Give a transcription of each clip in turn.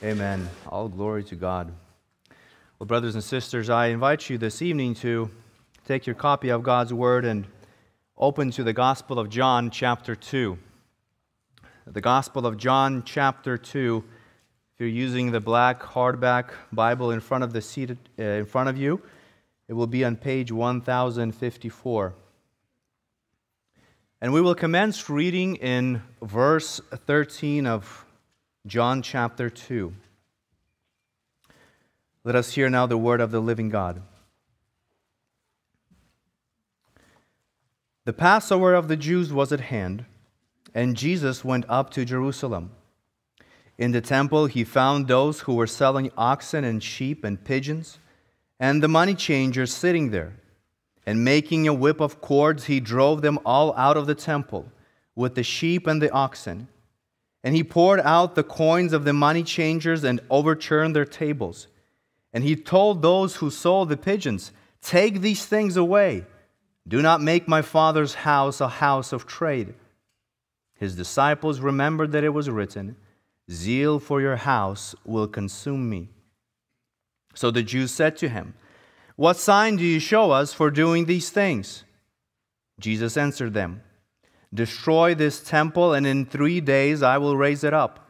Amen. All glory to God. Well, brothers and sisters, I invite you this evening to take your copy of God's Word and open to the Gospel of John, chapter 2. The Gospel of John, chapter 2. If you're using the black hardback Bible in front of the seat uh, in front of you, it will be on page 1054. And we will commence reading in verse 13 of John chapter 2. Let us hear now the word of the living God. The Passover of the Jews was at hand, and Jesus went up to Jerusalem. In the temple, he found those who were selling oxen and sheep and pigeons, and the money changers sitting there. And making a whip of cords, he drove them all out of the temple with the sheep and the oxen. And he poured out the coins of the money changers and overturned their tables. And he told those who sold the pigeons, Take these things away. Do not make my father's house a house of trade. His disciples remembered that it was written, Zeal for your house will consume me. So the Jews said to him, What sign do you show us for doing these things? Jesus answered them, Destroy this temple, and in three days I will raise it up.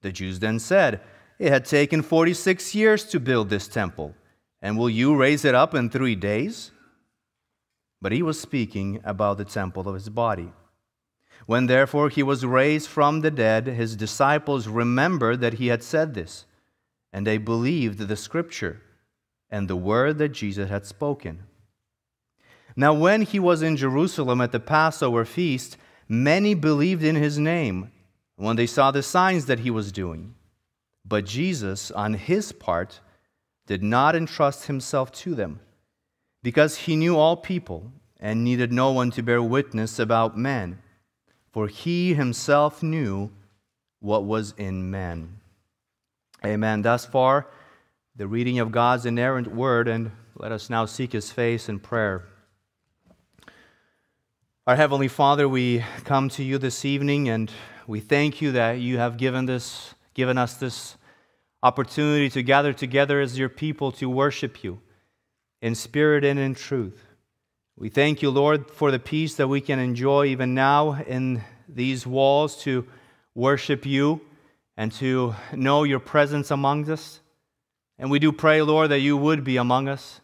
The Jews then said, It had taken 46 years to build this temple, and will you raise it up in three days? But he was speaking about the temple of his body. When therefore he was raised from the dead, his disciples remembered that he had said this, and they believed the scripture and the word that Jesus had spoken. Now, when he was in Jerusalem at the Passover feast, many believed in his name when they saw the signs that he was doing. But Jesus, on his part, did not entrust himself to them, because he knew all people and needed no one to bear witness about men, for he himself knew what was in men. Amen. Thus far, the reading of God's inerrant word, and let us now seek his face in prayer. Our Heavenly Father, we come to you this evening and we thank you that you have given, this, given us this opportunity to gather together as your people to worship you in spirit and in truth. We thank you, Lord, for the peace that we can enjoy even now in these walls to worship you and to know your presence among us. And we do pray, Lord, that you would be among us.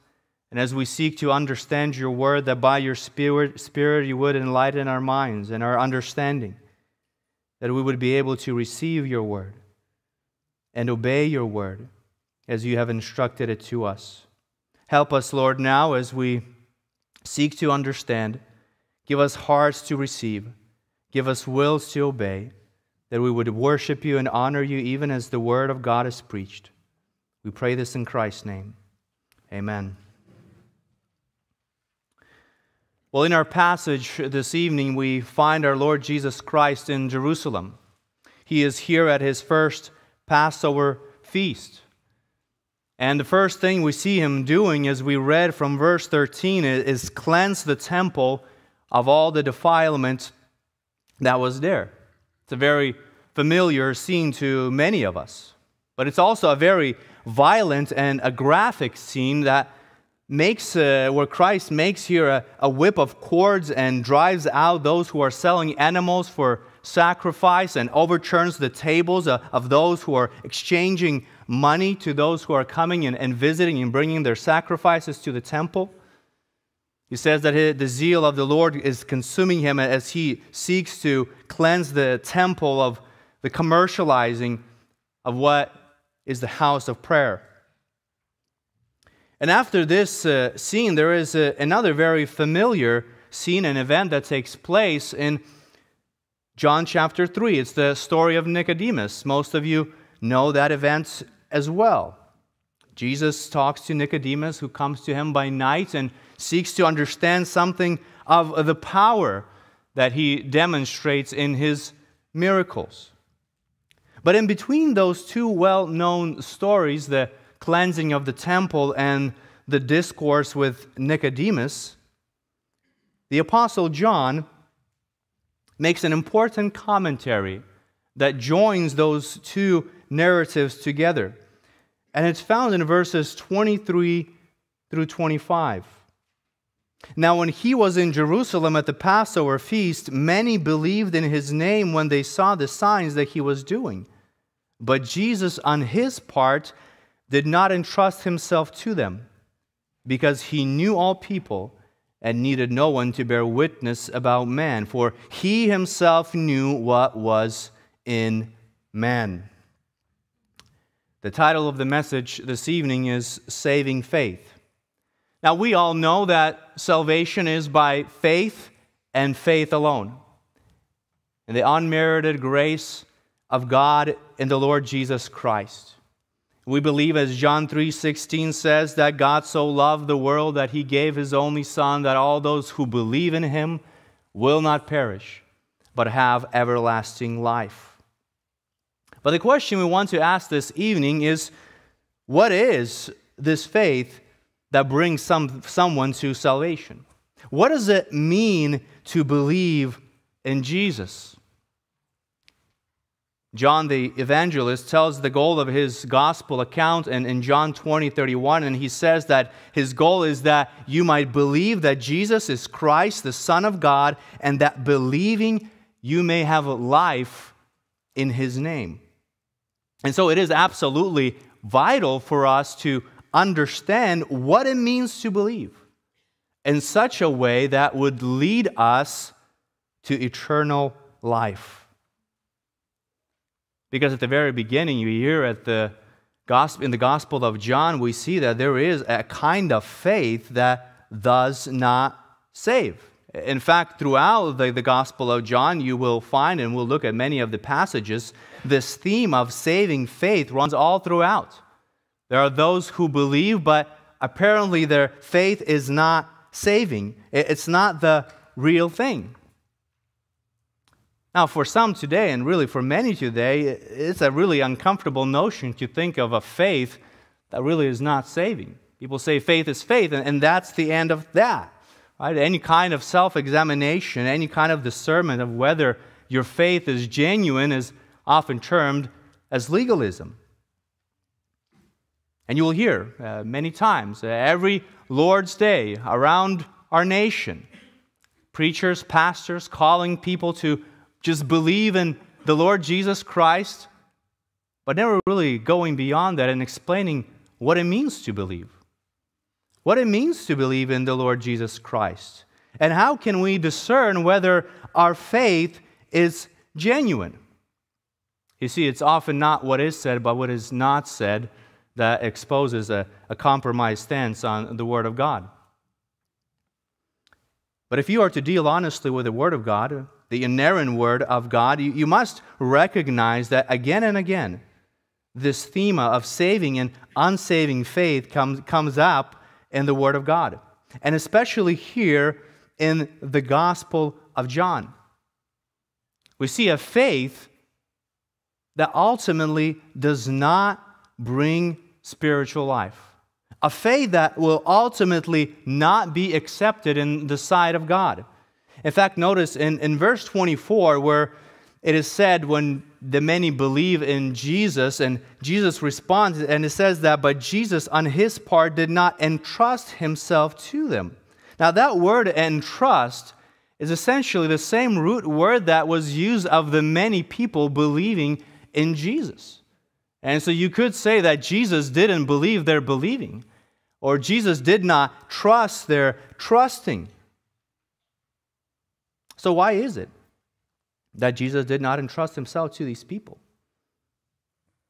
And as we seek to understand your word, that by your spirit, spirit you would enlighten our minds and our understanding, that we would be able to receive your word and obey your word as you have instructed it to us. Help us, Lord, now as we seek to understand. Give us hearts to receive. Give us wills to obey, that we would worship you and honor you even as the word of God is preached. We pray this in Christ's name. Amen. Well, in our passage this evening, we find our Lord Jesus Christ in Jerusalem. He is here at his first Passover feast. And the first thing we see him doing, as we read from verse 13, is cleanse the temple of all the defilement that was there. It's a very familiar scene to many of us, but it's also a very violent and a graphic scene that makes, uh, where Christ makes here a, a whip of cords and drives out those who are selling animals for sacrifice and overturns the tables of, of those who are exchanging money to those who are coming and visiting and bringing their sacrifices to the temple. He says that the zeal of the Lord is consuming him as he seeks to cleanse the temple of the commercializing of what is the house of prayer. And after this uh, scene, there is a, another very familiar scene and event that takes place in John chapter 3. It's the story of Nicodemus. Most of you know that event as well. Jesus talks to Nicodemus, who comes to him by night and seeks to understand something of the power that he demonstrates in his miracles. But in between those two well known stories, the cleansing of the temple and the discourse with Nicodemus, the Apostle John makes an important commentary that joins those two narratives together. And it's found in verses 23 through 25. Now, when he was in Jerusalem at the Passover feast, many believed in his name when they saw the signs that he was doing. But Jesus, on his part, did not entrust himself to them, because he knew all people and needed no one to bear witness about man, for he himself knew what was in man. The title of the message this evening is Saving Faith. Now, we all know that salvation is by faith and faith alone. In the unmerited grace of God in the Lord Jesus Christ. We believe as John 3:16 says that God so loved the world that he gave his only son that all those who believe in him will not perish but have everlasting life. But the question we want to ask this evening is what is this faith that brings some, someone to salvation? What does it mean to believe in Jesus? John the evangelist tells the goal of his gospel account in, in John 20, 31, and he says that his goal is that you might believe that Jesus is Christ, the Son of God, and that believing you may have life in his name. And so it is absolutely vital for us to understand what it means to believe in such a way that would lead us to eternal life. Because at the very beginning, you hear at the gospel, in the Gospel of John, we see that there is a kind of faith that does not save. In fact, throughout the, the Gospel of John, you will find, and we'll look at many of the passages, this theme of saving faith runs all throughout. There are those who believe, but apparently their faith is not saving, it's not the real thing. Now, for some today, and really for many today, it's a really uncomfortable notion to think of a faith that really is not saving. People say faith is faith, and that's the end of that. Right? Any kind of self examination, any kind of discernment of whether your faith is genuine is often termed as legalism. And you will hear uh, many times, uh, every Lord's Day around our nation, preachers, pastors calling people to just believe in the Lord Jesus Christ, but never really going beyond that and explaining what it means to believe. What it means to believe in the Lord Jesus Christ. And how can we discern whether our faith is genuine? You see, it's often not what is said, but what is not said that exposes a, a compromised stance on the Word of God. But if you are to deal honestly with the Word of God, the inerrant word of God, you, you must recognize that again and again, this theme of saving and unsaving faith comes, comes up in the Word of God. And especially here in the Gospel of John. We see a faith that ultimately does not bring spiritual life. A faith that will ultimately not be accepted in the sight of God. In fact, notice in, in verse 24, where it is said when the many believe in Jesus, and Jesus responds, and it says that, but Jesus on his part did not entrust himself to them. Now, that word entrust is essentially the same root word that was used of the many people believing in Jesus. And so you could say that Jesus didn't believe their believing, or Jesus did not trust their trusting. So, why is it that Jesus did not entrust himself to these people?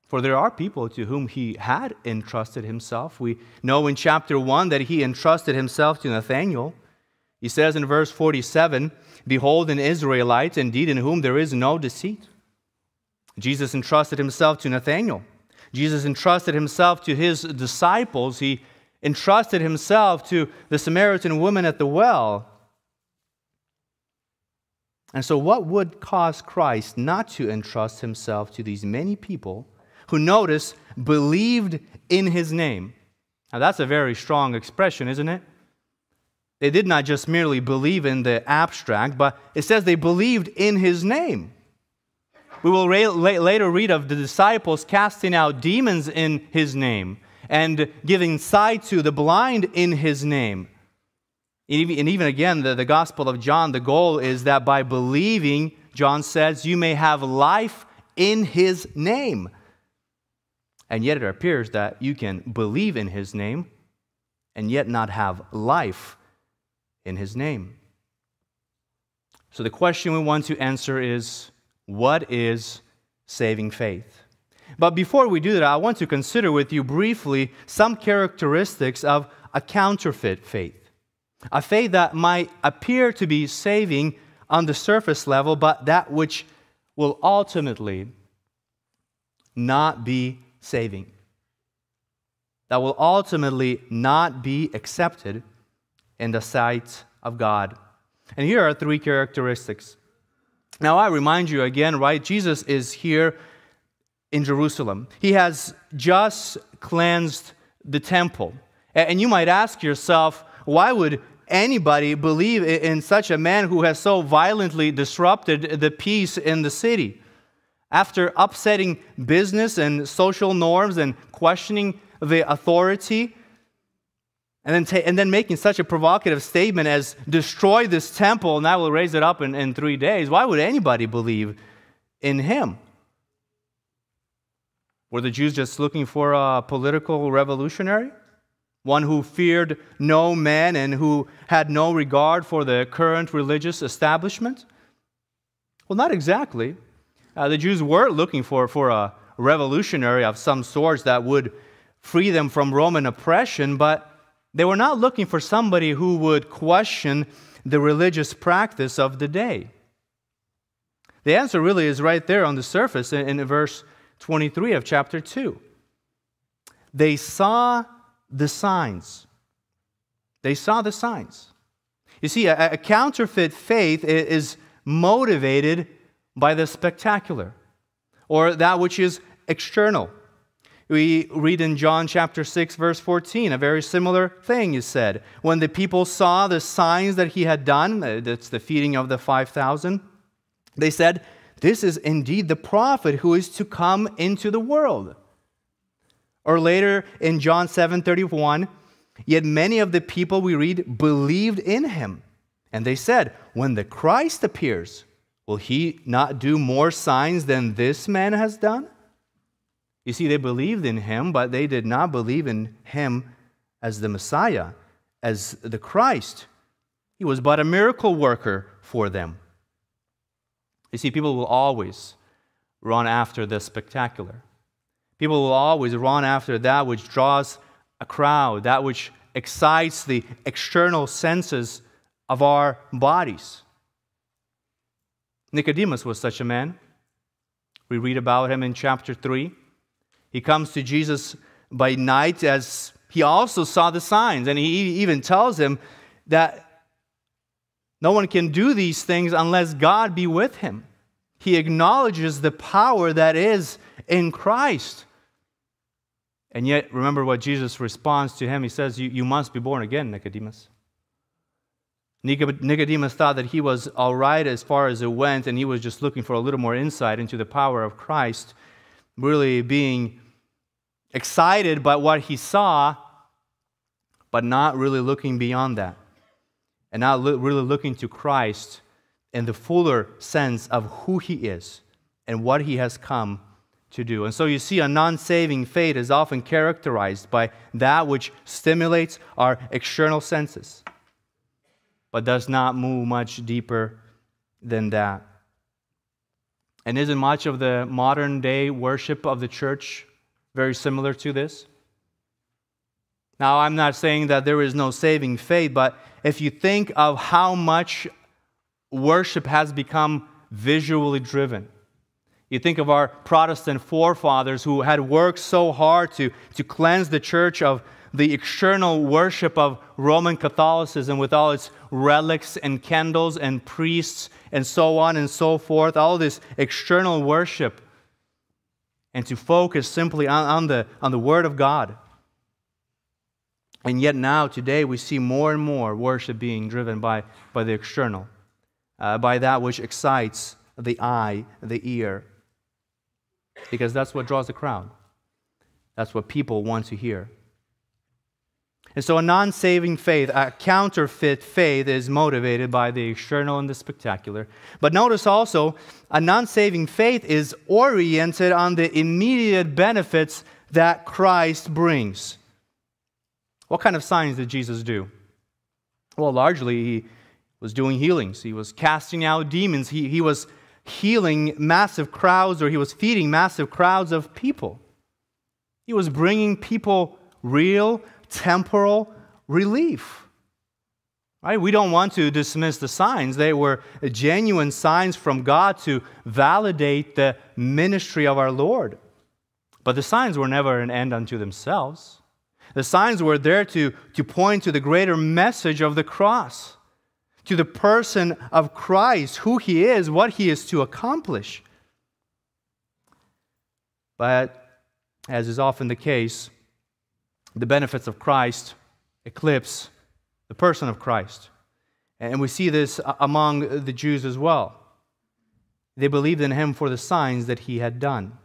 For there are people to whom he had entrusted himself. We know in chapter 1 that he entrusted himself to Nathanael. He says in verse 47 Behold, an Israelite, indeed, in whom there is no deceit. Jesus entrusted himself to Nathanael. Jesus entrusted himself to his disciples. He entrusted himself to the Samaritan woman at the well. And so, what would cause Christ not to entrust himself to these many people who, notice, believed in his name? Now, that's a very strong expression, isn't it? They did not just merely believe in the abstract, but it says they believed in his name. we will later read of the disciples casting out demons in his name and giving sight to the blind in his name. And even again, the, the Gospel of John, the goal is that by believing, John says, you may have life in his name. And yet it appears that you can believe in his name and yet not have life in his name. So the question we want to answer is what is saving faith? But before we do that, I want to consider with you briefly some characteristics of a counterfeit faith. A faith that might appear to be saving on the surface level, but that which will ultimately not be saving. That will ultimately not be accepted in the sight of God. And here are three characteristics. Now, I remind you again, right? Jesus is here in Jerusalem. He has just cleansed the temple. And you might ask yourself, why would anybody believe in such a man who has so violently disrupted the peace in the city? After upsetting business and social norms and questioning the authority, and then, ta- and then making such a provocative statement as destroy this temple and I will raise it up in, in three days, why would anybody believe in him? Were the Jews just looking for a political revolutionary? One who feared no man and who had no regard for the current religious establishment? Well, not exactly. Uh, the Jews were looking for, for a revolutionary of some sort that would free them from Roman oppression, but they were not looking for somebody who would question the religious practice of the day. The answer really is right there on the surface in, in verse 23 of chapter 2. They saw the signs. They saw the signs. You see, a, a counterfeit faith is motivated by the spectacular or that which is external. We read in John chapter 6, verse 14, a very similar thing is said. When the people saw the signs that he had done, uh, that's the feeding of the 5,000, they said, This is indeed the prophet who is to come into the world. Or later in John 7 31, yet many of the people we read believed in him. And they said, When the Christ appears, will he not do more signs than this man has done? You see, they believed in him, but they did not believe in him as the Messiah, as the Christ. He was but a miracle worker for them. You see, people will always run after the spectacular. People will always run after that which draws a crowd, that which excites the external senses of our bodies. Nicodemus was such a man. We read about him in chapter 3. He comes to Jesus by night as he also saw the signs. And he even tells him that no one can do these things unless God be with him. He acknowledges the power that is in Christ. And yet, remember what Jesus responds to him. He says, You, you must be born again, Nicodemus. Nicodemus thought that he was all right as far as it went, and he was just looking for a little more insight into the power of Christ really being excited by what he saw, but not really looking beyond that. And not really looking to Christ in the fuller sense of who he is and what he has come to do. And so you see, a non saving faith is often characterized by that which stimulates our external senses, but does not move much deeper than that. And isn't much of the modern day worship of the church very similar to this? Now, I'm not saying that there is no saving faith, but if you think of how much worship has become visually driven, you think of our Protestant forefathers who had worked so hard to, to cleanse the church of the external worship of Roman Catholicism with all its relics and candles and priests and so on and so forth, all this external worship, and to focus simply on, on, the, on the Word of God. And yet, now, today, we see more and more worship being driven by, by the external, uh, by that which excites the eye, the ear, because that's what draws the crowd. That's what people want to hear. And so, a non saving faith, a counterfeit faith, is motivated by the external and the spectacular. But notice also, a non saving faith is oriented on the immediate benefits that Christ brings. What kind of signs did Jesus do? Well, largely, he was doing healings, he was casting out demons, he, he was healing massive crowds, or he was feeding massive crowds of people. He was bringing people real temporal relief. Right? We don't want to dismiss the signs. They were genuine signs from God to validate the ministry of our Lord. But the signs were never an end unto themselves. The signs were there to, to point to the greater message of the cross, to the person of Christ, who he is, what he is to accomplish. But, as is often the case, the benefits of Christ eclipse the person of Christ. And we see this among the Jews as well. They believed in him for the signs that he had done,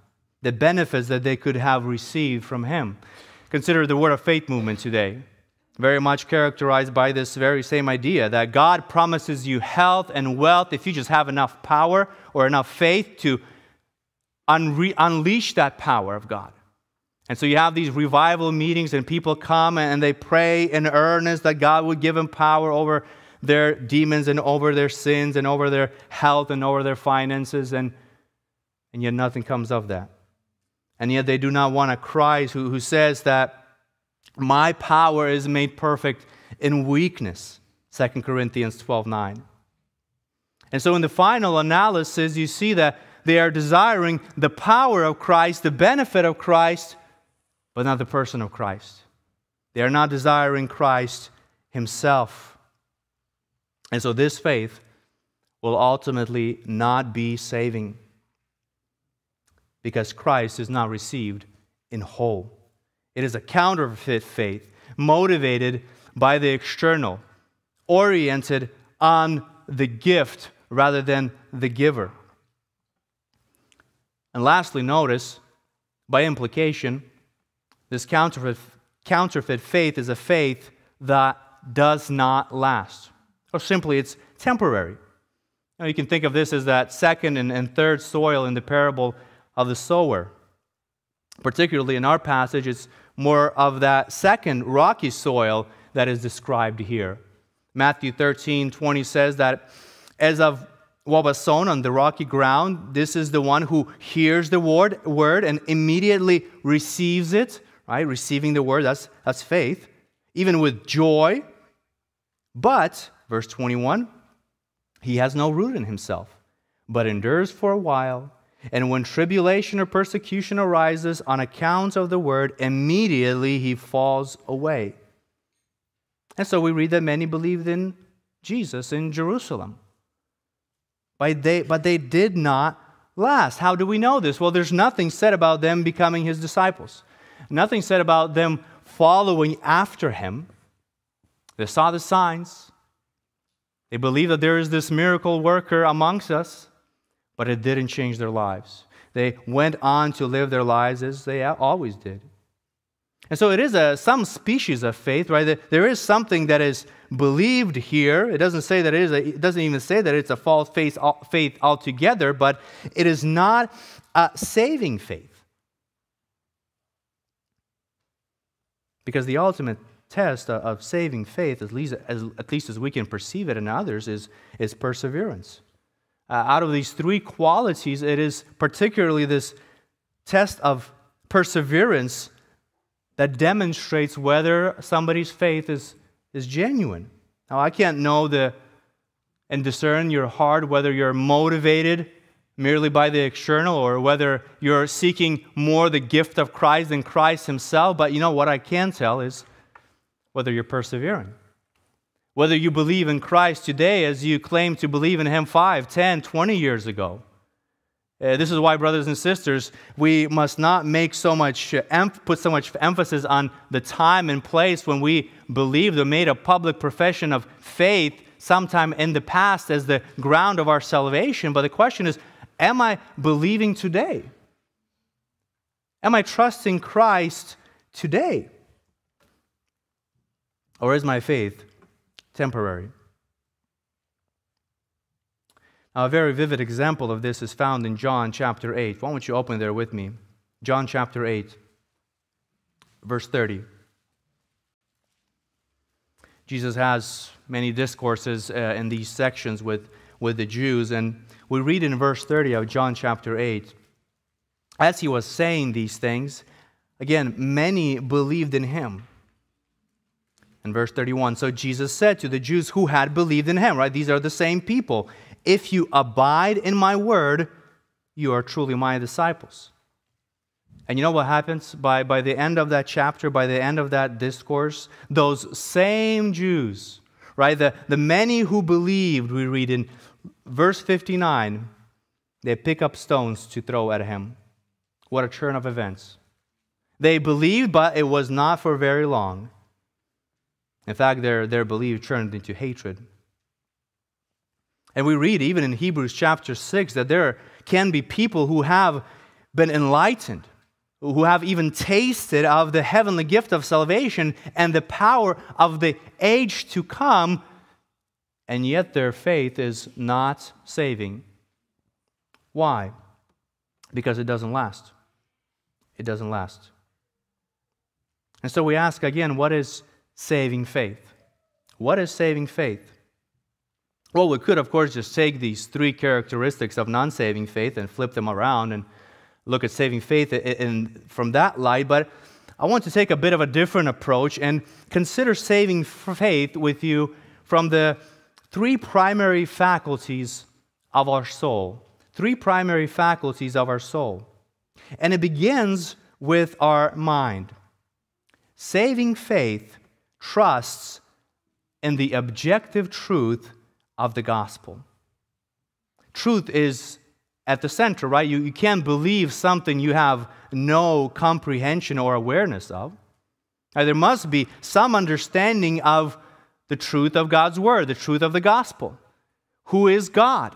the benefits that they could have received from him. Consider the Word of Faith movement today, very much characterized by this very same idea that God promises you health and wealth if you just have enough power or enough faith to unre- unleash that power of God. And so you have these revival meetings, and people come and they pray in earnest that God would give them power over their demons and over their sins and over their health and over their finances, and, and yet nothing comes of that. And yet they do not want a Christ who, who says that my power is made perfect in weakness. 2 Corinthians 12 9. And so in the final analysis, you see that they are desiring the power of Christ, the benefit of Christ but not the person of Christ. They are not desiring Christ Himself. And so this faith will ultimately not be saving because Christ is not received in whole. It is a counterfeit faith motivated by the external, oriented on the gift rather than the giver. And lastly, notice, by implication, this counterfeit, counterfeit faith is a faith that does not last, or simply it's temporary. Now, you can think of this as that second and, and third soil in the parable of the sower. Particularly in our passage, it's more of that second rocky soil that is described here. Matthew 13 20 says that as of what was sown on the rocky ground, this is the one who hears the word, word and immediately receives it right? Receiving the word, that's, that's faith, even with joy. But, verse 21, he has no root in himself, but endures for a while. And when tribulation or persecution arises on account of the word, immediately he falls away. And so we read that many believed in Jesus in Jerusalem. But they, but they did not last. How do we know this? Well, there's nothing said about them becoming his disciples. Nothing said about them following after him. They saw the signs. They believe that there is this miracle worker amongst us, but it didn't change their lives. They went on to live their lives as they always did. And so it is a, some species of faith, right? There is something that is believed here. It doesn't say that it is. A, it doesn't even say that it's a false faith, faith altogether, but it is not a saving faith. Because the ultimate test of saving faith, at least as, at least as we can perceive it in others, is, is perseverance. Uh, out of these three qualities, it is particularly this test of perseverance that demonstrates whether somebody's faith is, is genuine. Now, I can't know the and discern your heart whether you're motivated merely by the external or whether you're seeking more the gift of Christ than Christ Himself. But you know what I can tell is whether you're persevering. Whether you believe in Christ today as you claim to believe in Him 5, 10, 20 years ago. Uh, this is why, brothers and sisters, we must not make so much, uh, put so much emphasis on the time and place when we believed or made a public profession of faith sometime in the past as the ground of our salvation. But the question is, am I believing today? Am I trusting Christ today? Or is my faith temporary? Now, a very vivid example of this is found in John chapter 8. Why don't you open there with me? John chapter 8, verse 30. Jesus has many discourses uh, in these sections with, with the Jews, and we read in verse 30 of John chapter 8 as he was saying these things, again, many believed in him. In verse 31, so Jesus said to the Jews who had believed in him, right? These are the same people. If you abide in my word, you are truly my disciples. And you know what happens? By, by the end of that chapter, by the end of that discourse, those same Jews, right, the, the many who believed, we read in verse 59, they pick up stones to throw at him. What a turn of events. They believed, but it was not for very long. In fact, their, their belief turned into hatred. And we read even in Hebrews chapter 6 that there can be people who have been enlightened, who have even tasted of the heavenly gift of salvation and the power of the age to come, and yet their faith is not saving. Why? Because it doesn't last it doesn't last. And so we ask again what is saving faith? What is saving faith? Well, we could, of course, just take these three characteristics of non saving faith and flip them around and look at saving faith in, from that light, but I want to take a bit of a different approach and consider saving faith with you from the three primary faculties of our soul. Three primary faculties of our soul. And it begins with our mind. Saving faith trusts in the objective truth of the gospel. Truth is at the center, right? You, you can't believe something you have no comprehension or awareness of. Now, there must be some understanding of the truth of God's word, the truth of the gospel. Who is God?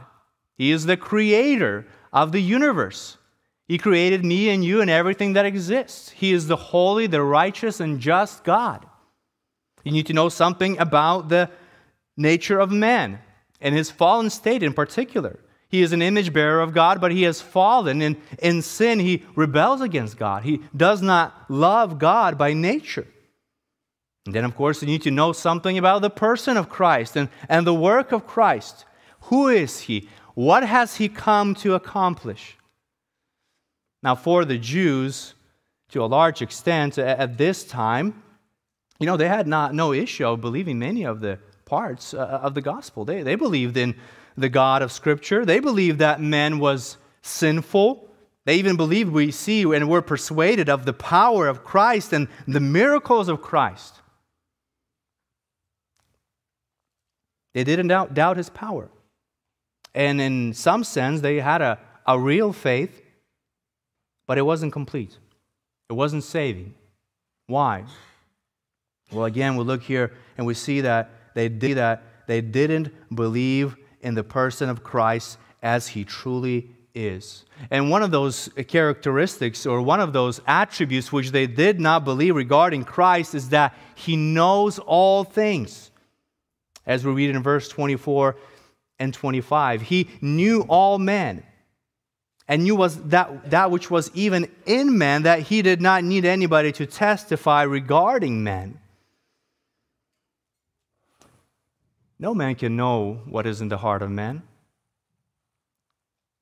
He is the creator of the universe. He created me and you and everything that exists. He is the holy, the righteous, and just God. You need to know something about the nature of man and his fallen state in particular. He is an image bearer of God, but he has fallen. And in sin, he rebels against God. He does not love God by nature. And then, of course, you need to know something about the person of Christ and, and the work of Christ. Who is he? What has he come to accomplish? Now, for the Jews, to a large extent at this time, you know, they had not, no issue of believing many of the parts uh, of the gospel. They, they believed in the God of Scripture, they believed that man was sinful. They even believed we see and were persuaded of the power of Christ and the miracles of Christ. They didn't doubt, doubt his power. And in some sense, they had a, a real faith but it wasn't complete. It wasn't saving. Why? Well, again, we look here and we see that they did that. They didn't believe in the person of Christ as he truly is. And one of those characteristics or one of those attributes which they did not believe regarding Christ is that he knows all things. As we read in verse 24 and 25, he knew all men and knew was that, that which was even in man, that he did not need anybody to testify regarding man. No man can know what is in the heart of man.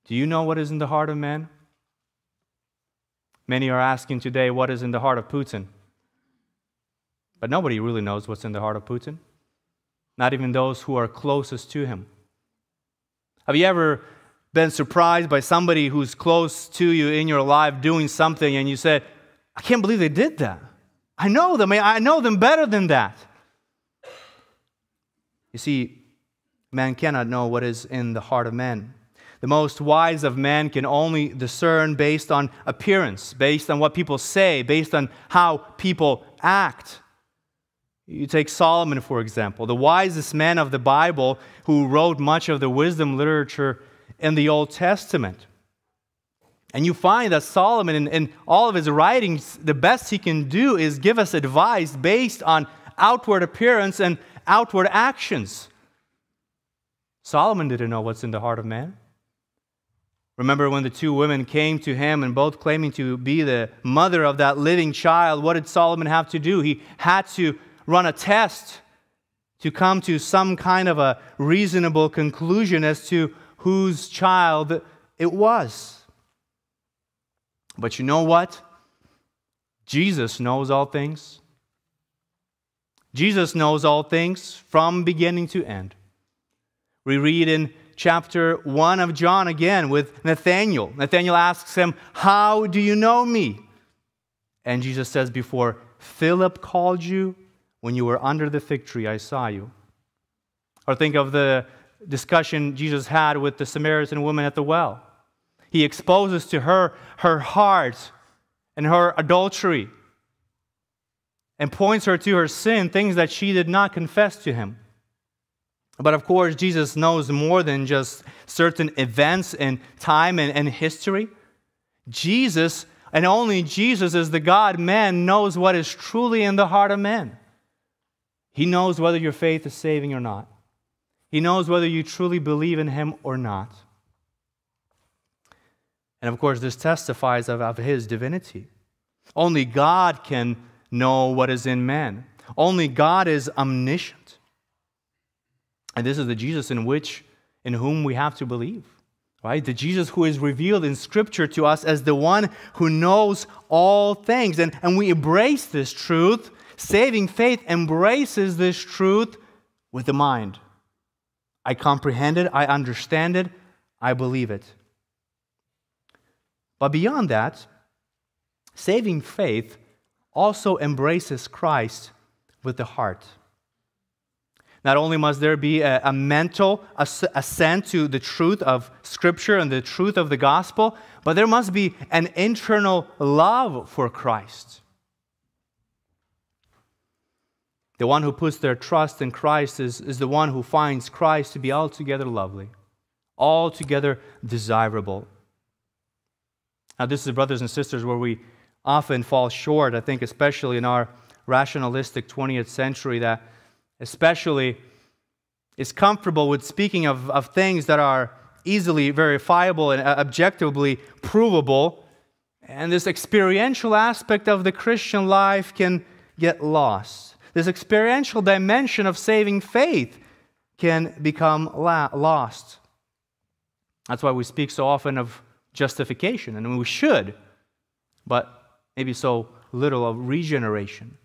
Do you know what is in the heart of man? Many are asking today what is in the heart of Putin. But nobody really knows what's in the heart of Putin, not even those who are closest to him. Have you ever been surprised by somebody who's close to you in your life doing something and you said, I can't believe they did that. I know them. I know them better than that. You see, man cannot know what is in the heart of man. The most wise of men can only discern based on appearance, based on what people say, based on how people act. You take Solomon, for example, the wisest man of the Bible who wrote much of the wisdom literature in the Old Testament. And you find that Solomon, in, in, all of his writings, the best he can do is give us advice based on outward appearance and outward actions. Solomon didn't know what's in the heart of man. Remember when the two women came to him and both claiming to be the mother of that living child, what did Solomon have to do? He had to run a test to come to some kind of a reasonable conclusion as to whose child it was. But you know what? Jesus knows all things. Jesus knows all things from beginning to end. We read in chapter 1 of John again with Nathanael. Nathanael asks him, How do you know me? And Jesus says, Before Philip called you, when you were under the fig tree, I saw you. Or think of the discussion Jesus had with the Samaritan woman at the well. He exposes to her her heart and her adultery and points her to her sin, things that she did not confess to him. But of course, Jesus knows more than just certain events and time and, and history. Jesus, and only Jesus, as the God man, knows what is truly in the heart of man. He knows whether your faith is saving or not. He knows whether you truly believe in Him or not. And of course, this testifies of, of His divinity. Only God can know what is in man, only God is omniscient. And this is the Jesus in which, in whom we have to believe. Right? The Jesus who is revealed in Scripture to us as the one who knows all things. And, and we embrace this truth. Saving faith embraces this truth with the mind. I comprehend it, I understand it, I believe it. But beyond that, saving faith also embraces Christ with the heart. Not only must there be a, a mental assent to the truth of Scripture and the truth of the gospel, but there must be an internal love for Christ. The one who puts their trust in Christ is, is the one who finds Christ to be altogether lovely, altogether desirable. Now, this is, brothers and sisters, where we often fall short, I think, especially in our rationalistic 20th century, that especially is comfortable with speaking of, of things that are easily verifiable and uh, objectively provable. And this experiential aspect of the Christian life can get lost. This experiential dimension of saving faith can become la- lost. That's why we speak so often of justification, and we should, but maybe so little of regeneration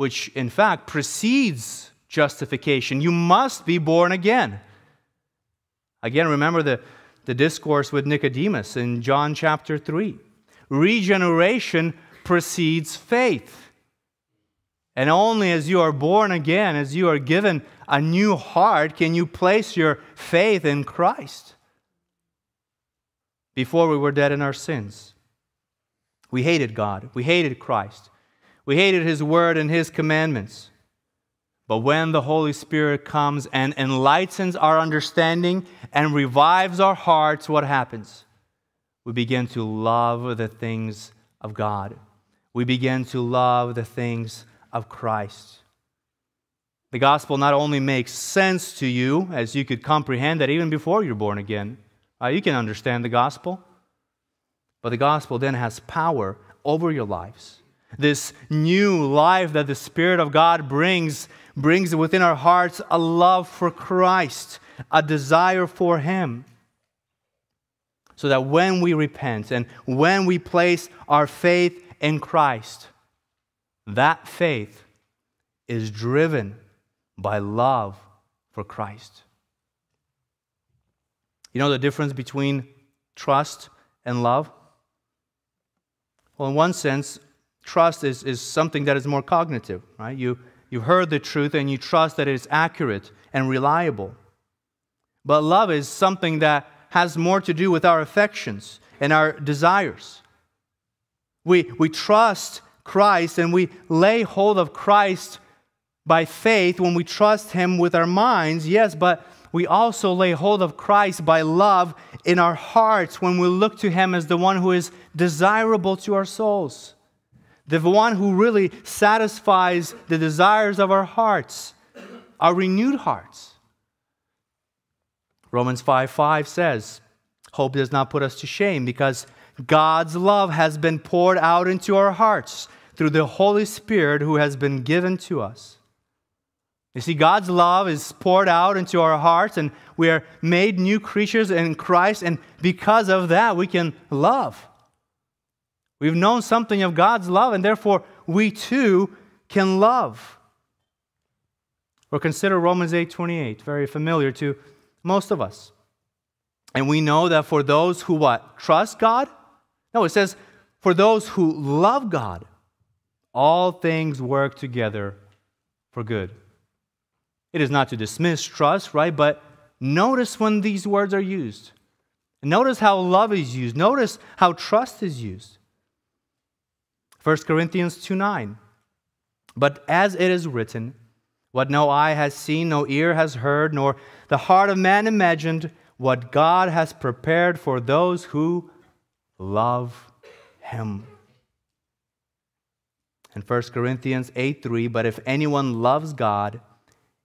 which in fact precedes justification. You must be born again. Again, remember the, the discourse with Nicodemus in John chapter 3. Regeneration precedes faith. And only as you are born again, as you are given a new heart, can you place your faith in Christ. Before we were dead in our sins, we hated God, we hated Christ. We hated his word and his commandments. But when the Holy Spirit comes and enlightens our understanding and revives our hearts, what happens? We begin to love the things of God. We begin to love the things of Christ. The gospel not only makes sense to you, as you could comprehend that even before you're born again, uh, you can understand the gospel, but the gospel then has power over your lives this new life that the Spirit of God brings, brings within our hearts a love for Christ, a desire for Him. So that when we repent and when we place our faith in Christ, that faith is driven by love for Christ. You know the difference between trust and love? Well, in one sense, trust is, is something that is more cognitive, right? You, you heard the truth and you trust that it is accurate and reliable. But love is something that has more to do with our affections and our desires. We, we trust Christ and we lay hold of Christ by faith when we trust Him with our minds, yes, but we also lay hold of Christ by love in our hearts when we look to Him as the one who is desirable to our souls, the one who really satisfies the desires of our hearts, our renewed hearts. Romans 5 5 says, Hope does not put us to shame because God's love has been poured out into our hearts through the Holy Spirit who has been given to us. You see, God's love is poured out into our hearts, and we are made new creatures in Christ, and because of that, we can love. We've known something of God's love, and therefore we too can love. Or consider Romans 8 28, very familiar to most of us. And we know that for those who what? Trust God? No, it says, for those who love God, all things work together for good. It is not to dismiss trust, right? But notice when these words are used. Notice how love is used. Notice how trust is used. 1 Corinthians 2 9. But as it is written, what no eye has seen, no ear has heard, nor the heart of man imagined, what God has prepared for those who love him. In 1 Corinthians 8 3, but if anyone loves God,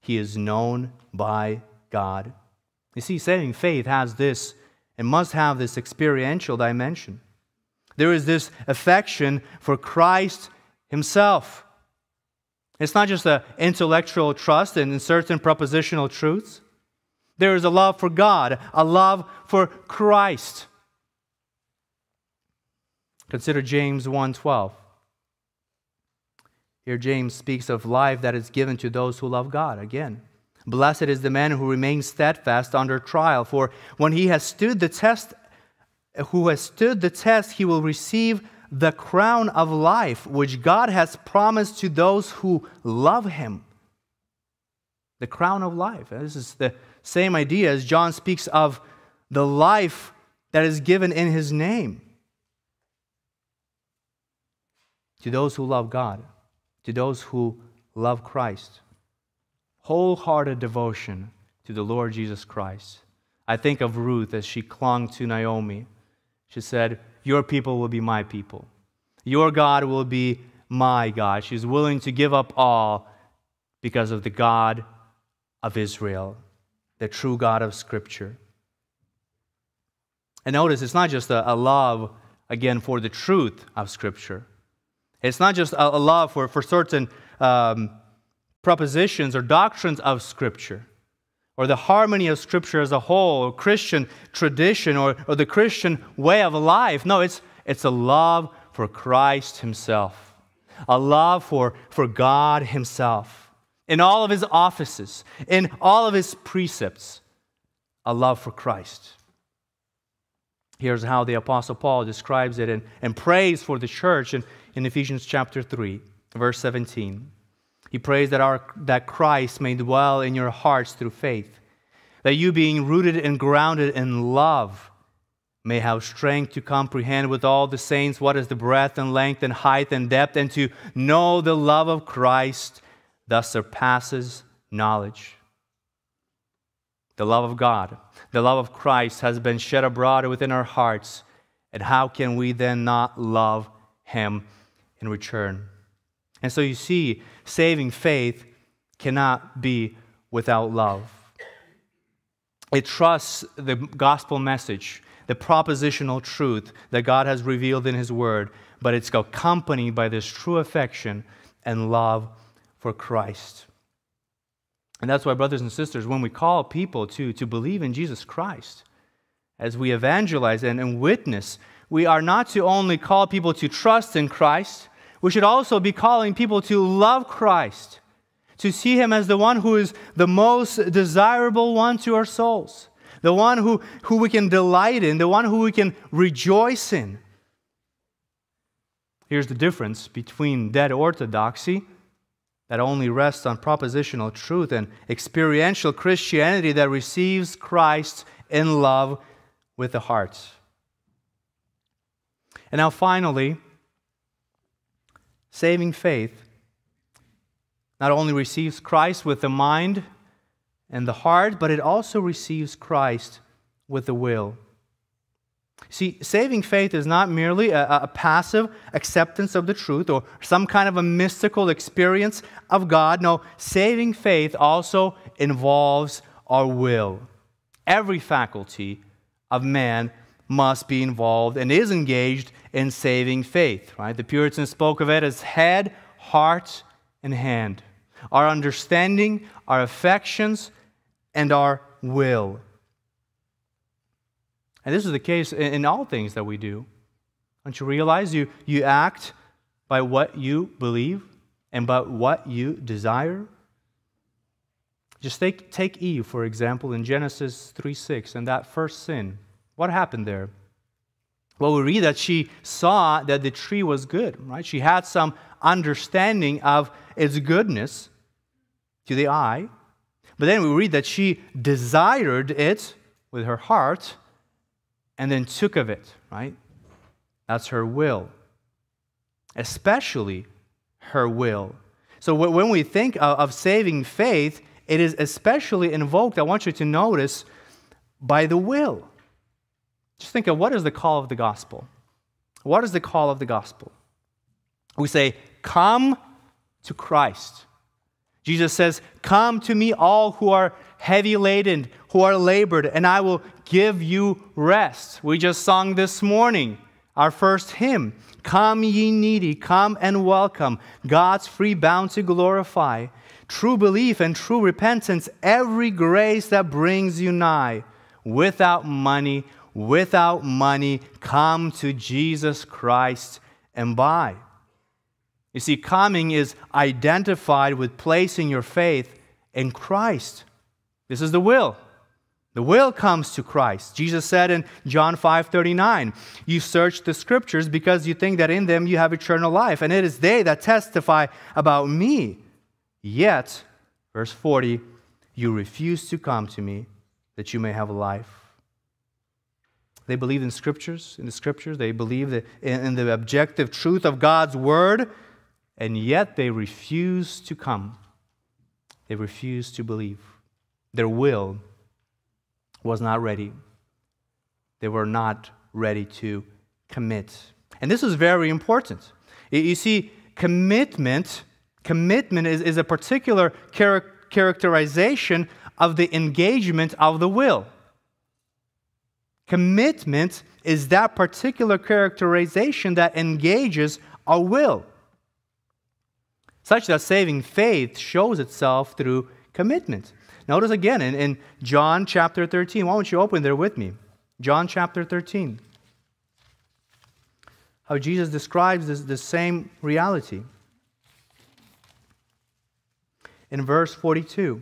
he is known by God. You see, saving faith has this and must have this experiential dimension. There is this affection for Christ Himself. It's not just an intellectual trust in certain propositional truths. There is a love for God, a love for Christ. Consider James 1:12. Here, James speaks of life that is given to those who love God. Again, blessed is the man who remains steadfast under trial, for when he has stood the test, who has stood the test, he will receive the crown of life, which God has promised to those who love him. The crown of life. This is the same idea as John speaks of the life that is given in his name to those who love God to those who love Christ. Wholehearted devotion to the Lord Jesus Christ. I think of Ruth as she clung to Naomi. She said, Your people will be my people. Your God will be my God. She's willing to give up all because of the God of Israel, the true God of Scripture. And notice, it's not just a, a love, again, for the truth of Scripture. It's not just a, love for, for certain um, propositions or doctrines of Scripture, or the harmony of Scripture as a whole, or Christian tradition, or, or the Christian way of life. No, it's, it's a love for Christ Himself, a love for, for God Himself, in all of His offices, in all of His precepts, a love for Christ. Here's how the Apostle Paul describes it and, and prays for the church in, in Ephesians chapter 3, verse 17. He prays that, our, that Christ may dwell in your hearts through faith, that you, being rooted and grounded in love, may have strength to comprehend with all the saints what is the breadth and length and height and depth, and to know the love of Christ that surpasses knowledge. The love of God, the love of Christ has been shed abroad within our hearts. And how can we then not love Him in return. And so you see, saving faith cannot be without love. It trusts the gospel message, the propositional truth that God has revealed in His Word, but it's accompanied by this true affection and love for Christ. And that's why, brothers and sisters, when we call people to, to believe in Jesus Christ, as we evangelize and, and witness we are not to only call people to trust in Christ, we should also be calling people to love Christ, to see Him as the one who is the most desirable one to our souls, the one who, who we can delight in, the one who we can rejoice in. Here's the difference between dead orthodoxy that only rests on propositional truth and experiential Christianity that receives Christ in love with the heart. And now, finally, saving faith not only receives Christ with the mind and the heart, but it also receives Christ with the will. See, saving faith is not merely a, a, passive acceptance of the truth or some kind of a mystical experience of God. No, saving faith also involves our will. Every faculty of man must be involved and is engaged in saving faith, right? The Puritans spoke of it as head, heart, and hand. Our understanding, our affections, and our will. And this is the case in all things that we do. Don't you realize you, you act by what you believe and by what you desire? Just take, take Eve, for example, in Genesis 3 6, and that first sin. What happened there? Well, we read that she saw that the tree was good, right? She had some understanding of its goodness to the eye. But then we read that she desired it with her heart and then took of it, right? That's her will. Especially her will. So when we think of saving faith, it is especially invoked, I want you to notice, by the will. Just think of what is the call of the gospel? What is the call of the gospel? We say, Come to Christ. Jesus says, Come to me, all who are heavy laden, who are labored, and I will give you rest. We just sung this morning our first hymn Come, ye needy, come and welcome, God's free bounty glorify. True belief and true repentance, every grace that brings you nigh. Without money, without money, come to Jesus Christ and buy. You see, coming is identified with placing your faith in Christ. This is the will. The will comes to Christ. Jesus said in John 5 39, You search the scriptures because you think that in them you have eternal life, and it is they that testify about me. Yet, verse 40, you refuse to come to me that you may have life. They believe in scriptures, in the scriptures. They believe in the objective truth of God's word and yet they refuse to come. They refuse to believe. Their will was not ready. They were not ready to commit. And this is very important. You see, commitment, commitment is, is a particular char- characterization of the engagement of the will. Commitment is that particular characterization that engages our will such that saving faith shows itself through commitment. Notice again in, in John chapter 13. Why don't you open there with me? John chapter 13. How Jesus describes this, the same reality. In verse 42.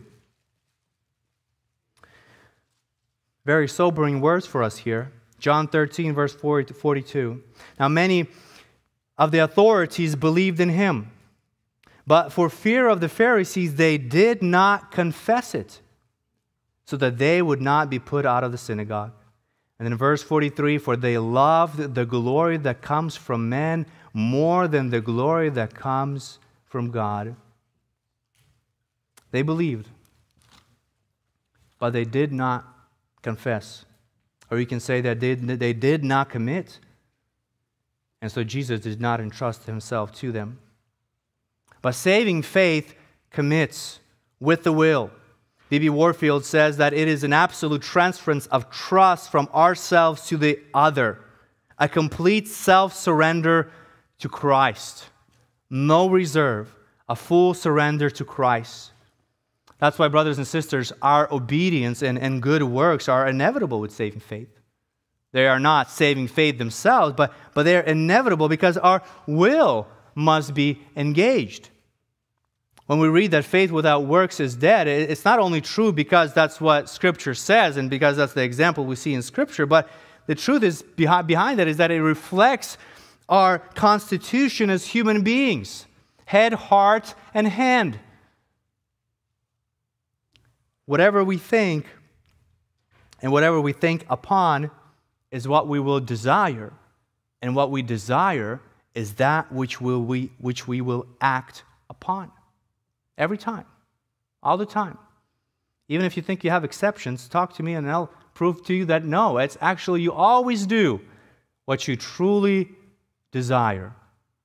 Very sobering words for us here. John 13, verse 40 to 42. Now, many of the authorities believed in him. But for fear of the Pharisees, they did not confess it, so that they would not be put out of the synagogue. And then verse 43 For they loved the glory that comes from men more than the glory that comes from God. They believed, but they did not confess. Or you can say that they, they did not commit. And so Jesus did not entrust himself to them. But saving faith commits with the will. B.B. Warfield says that it is an absolute transference of trust from ourselves to the other, a complete self surrender to Christ. No reserve, a full surrender to Christ. That's why, brothers and sisters, our obedience and, and good works are inevitable with saving faith. They are not saving faith themselves, but, but they're inevitable because our will must be engaged. When we read that faith without works is dead, it's not only true because that's what Scripture says and because that's the example we see in Scripture, but the truth is behind, behind that is that it reflects our constitution as human beings head, heart, and hand. Whatever we think and whatever we think upon is what we will desire. And what we desire is that which, will we, which we will act upon. Every time. All the time. Even if you think you have exceptions, talk to me and I'll prove to you that no, it's actually you always do what you truly desire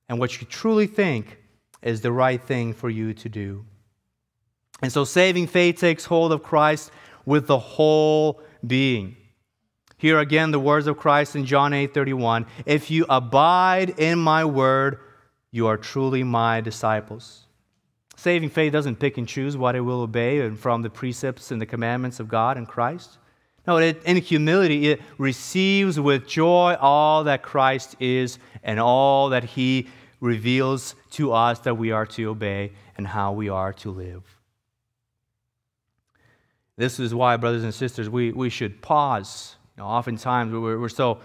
and what you truly think is the right thing for you to do. And so saving faith takes hold of Christ with the whole being. Here again, the words of Christ in John 8 31. If you abide in my word, you are truly my disciples. Saving faith doesn't pick and choose what it will obey and from the precepts and the commandments of God and Christ. No, it, in humility, it receives with joy all that Christ is and all that he reveals to us that we are to obey and how we are to live. This is why, brothers and sisters, we, we should pause know, oftentimes we're, we're so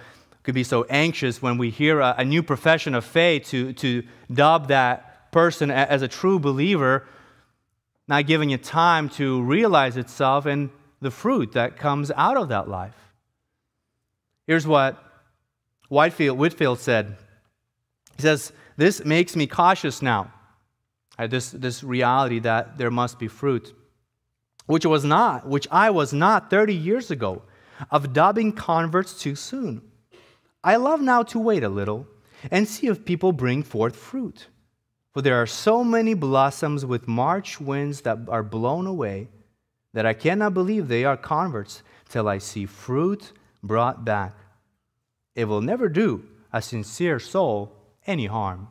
could be so anxious when we hear a, a, new profession of faith to, to dub that person as a true believer, not giving it time to realize itself and the fruit that comes out of that life. Here's what Whitefield, Whitefield said. He says, This makes me cautious now. This, this reality that there must be fruit, which was not, which I was not 30 years ago of dubbing converts too soon. I love now to wait a little and see if people bring forth fruit. For there are so many blossoms with March winds that are blown away that I cannot believe they are converts till I see fruit brought back. It will never do a sincere soul any harm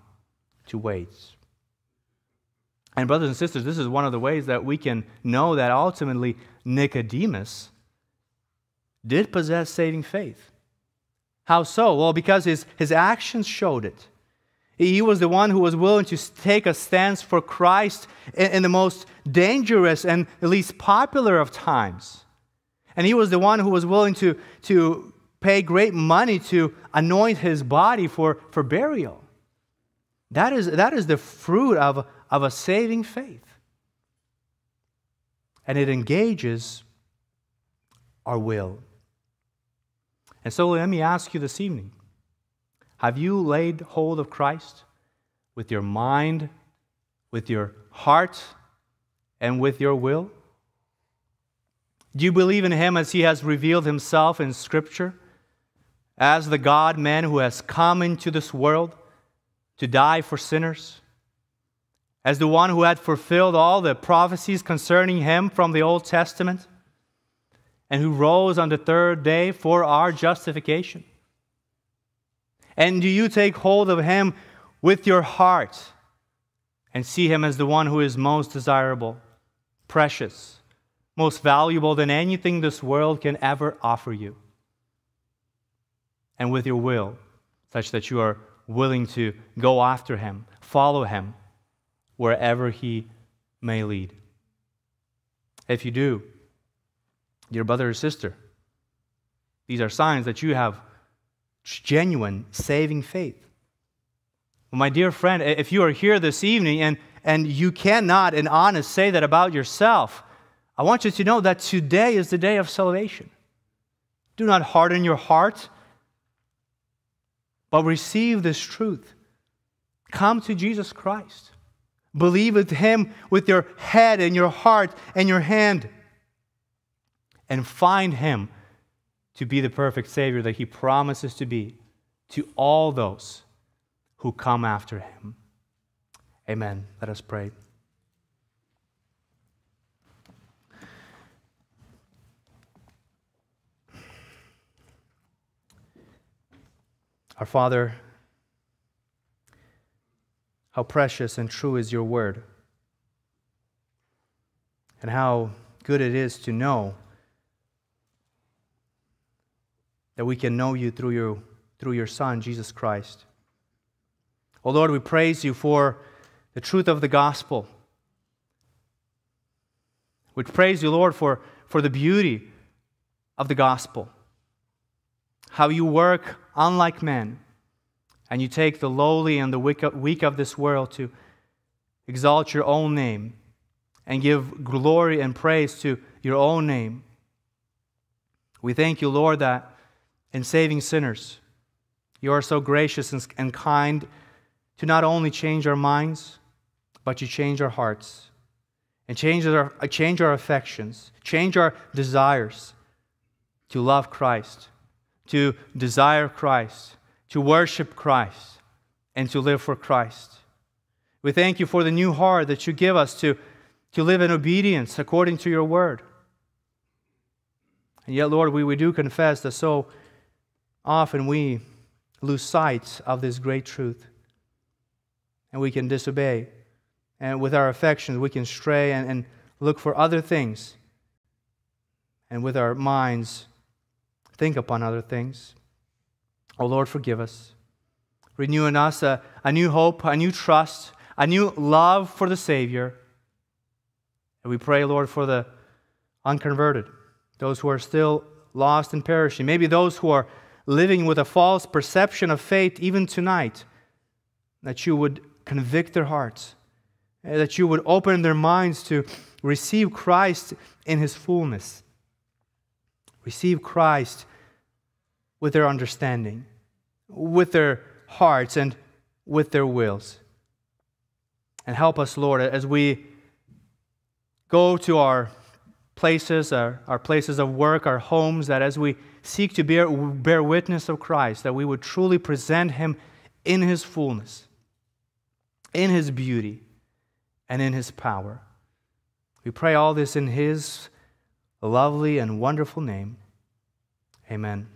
to wait. And, brothers and sisters, this is one of the ways that we can know that ultimately Nicodemus did possess saving faith. How so? Well, because his, his actions showed it. He was the one who was willing to take a stance for Christ in, in, the most dangerous and the least popular of times. And he was the one who was willing to, to pay great money to anoint his body for, for burial. That is, that is the fruit of, of a saving faith. And it engages our will. And so let me ask you this evening have you laid hold of Christ with your mind, with your heart, and with your will? Do you believe in him as he has revealed himself in Scripture? As the God man who has come into this world to die for sinners? As the one who had fulfilled all the prophecies concerning him from the Old Testament? and who rose on the third day for our justification? And do you take hold of him with your heart and see him as the one who is most desirable, precious, most valuable than anything this world can ever offer you? And with your will, such that you are willing to go after him, follow him wherever he may lead. If you do, dear brother or sister. These are signs that you have genuine saving faith. Well, my dear friend, if you are here this evening and, and you cannot, in honest, say that about yourself, I want you to know that today is the day of salvation. Do not harden your heart, but receive this truth. Come to Jesus Christ. Believe with Him with your head and your heart and your hand and find Him to be the perfect Savior that He promises to be to all those who come after Him. Amen. Let us pray. Our Father, how precious and true is your word, and how good it is to know that we can know you through your, through your Son, Jesus Christ. Oh Lord, we praise you for the truth of the gospel. We praise you, Lord, for, for the beauty of the gospel. How you work unlike men, and you take the lowly and the weak of this world to exalt your own name and give glory and praise to your own name. We thank you, Lord, that in saving sinners. You are so gracious and kind to not only change our minds, but you change our hearts. and change our, change our affections, change our desires to love Christ, to desire Christ, to worship Christ, and to live for Christ. We thank you for the new heart that you give us to, to live in obedience according to your word. And yet, Lord, we, we do confess that so often we lose sight of this great truth and we can disobey. And with our affections, we can stray and, and look for other things. And with our minds, think upon other things. Oh Lord, forgive us. Renew in us a, a new hope, a new trust, a new love for the Savior. And we pray, Lord, for the unconverted, those who are still lost and perishing, maybe those who are living with a false perception of faith even tonight, that you would convict their hearts, eh, that you would open their minds to receive Christ in his fullness, receive Christ with their understanding, with their hearts, and with their wills. And help us, Lord, as we go to our places, our, our places of work, our homes, that as we seek to bear, bear witness of Christ, that we would truly present Him in His fullness, in His beauty, and in His power. We pray all this in His lovely and wonderful name. Amen.